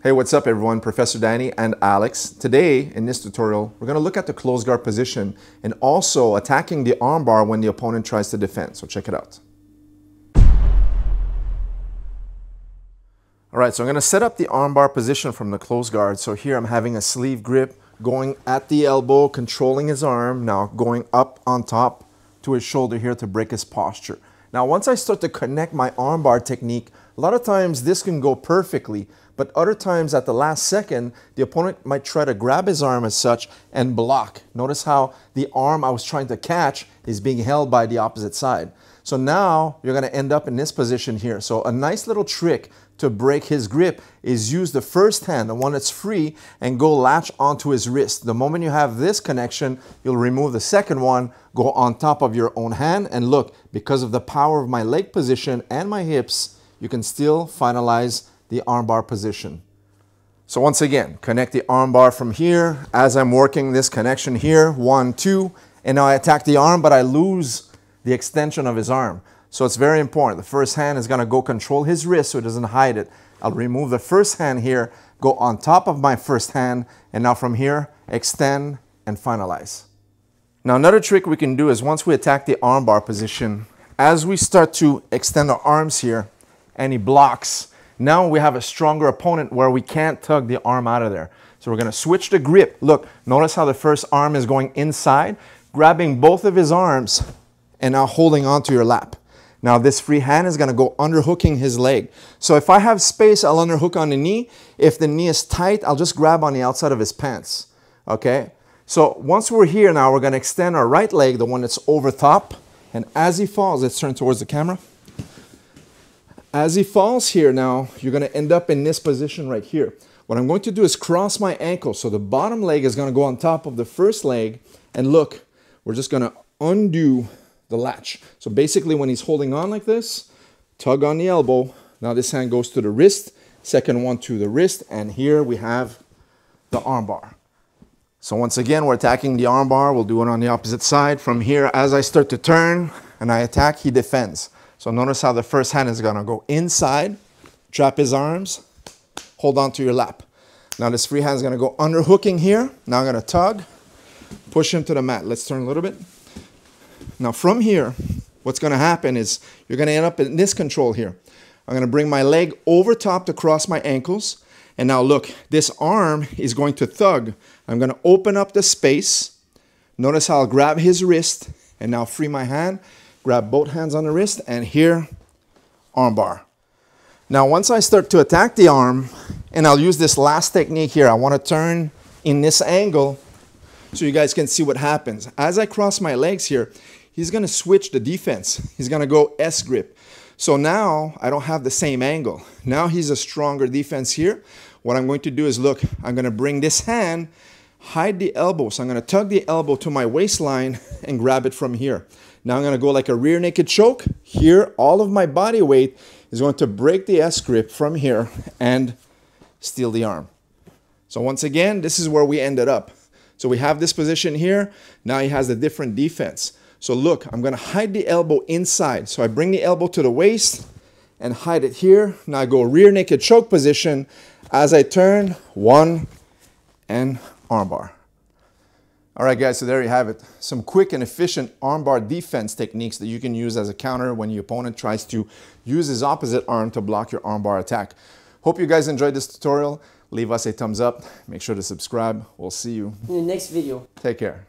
Hey, what's up everyone? Professor Danny and Alex. Today, in this tutorial, we're gonna look at the close guard position and also attacking the armbar when the opponent tries to defend. So check it out. All right, so I'm gonna set up the armbar position from the close guard. So here I'm having a sleeve grip going at the elbow, controlling his arm, now going up on top to his shoulder here to break his posture. Now, once I start to connect my armbar technique, a lot of times this can go perfectly, but other times at the last second, the opponent might try to grab his arm as such and block. Notice how the arm I was trying to catch is being held by the opposite side. So now you're gonna end up in this position here. So a nice little trick to break his grip is use the first hand, the one that's free, and go latch onto his wrist. The moment you have this connection, you'll remove the second one, go on top of your own hand, and look, because of the power of my leg position and my hips, you can still finalize the armbar position. So once again, connect the armbar from here. As I'm working this connection here, one, two, and now I attack the arm, but I lose the extension of his arm. So it's very important. The first hand is gonna go control his wrist so it doesn't hide it. I'll remove the first hand here, go on top of my first hand, and now from here, extend and finalize. Now another trick we can do is once we attack the armbar position, as we start to extend our arms here, and he blocks, now we have a stronger opponent where we can't tug the arm out of there. So we're gonna switch the grip. Look, notice how the first arm is going inside, grabbing both of his arms and now holding onto your lap. Now this free hand is gonna go underhooking his leg. So if I have space, I'll underhook on the knee. If the knee is tight, I'll just grab on the outside of his pants, okay? So once we're here now, we're gonna extend our right leg, the one that's over top, and as he falls, let's turn towards the camera. As he falls here now, you're gonna end up in this position right here. What I'm going to do is cross my ankle. So the bottom leg is gonna go on top of the first leg. And look, we're just gonna undo the latch. So basically when he's holding on like this, tug on the elbow. Now this hand goes to the wrist, second one to the wrist. And here we have the armbar. So once again, we're attacking the armbar. We'll do it on the opposite side. From here, as I start to turn and I attack, he defends. So notice how the first hand is gonna go inside, trap his arms, hold on to your lap. Now this free hand is gonna go under hooking here. Now I'm gonna tug, push him to the mat. Let's turn a little bit. Now from here, what's gonna happen is you're gonna end up in this control here. I'm gonna bring my leg over top to cross my ankles. And now look, this arm is going to thug. I'm gonna open up the space. Notice how I'll grab his wrist and now free my hand grab both hands on the wrist, and here, armbar. Now, once I start to attack the arm, and I'll use this last technique here, I wanna turn in this angle so you guys can see what happens. As I cross my legs here, he's gonna switch the defense. He's gonna go S grip. So now I don't have the same angle. Now he's a stronger defense here. What I'm going to do is look, I'm gonna bring this hand, hide the elbow. So I'm gonna tug the elbow to my waistline and grab it from here. Now I'm gonna go like a rear naked choke. Here, all of my body weight is going to break the S grip from here and steal the arm. So once again, this is where we ended up. So we have this position here. Now he has a different defense. So look, I'm gonna hide the elbow inside. So I bring the elbow to the waist and hide it here. Now I go rear naked choke position. As I turn, one and armbar. All right, guys, so there you have it. Some quick and efficient armbar defense techniques that you can use as a counter when your opponent tries to use his opposite arm to block your armbar attack. Hope you guys enjoyed this tutorial. Leave us a thumbs up. Make sure to subscribe. We'll see you in the next video. Take care.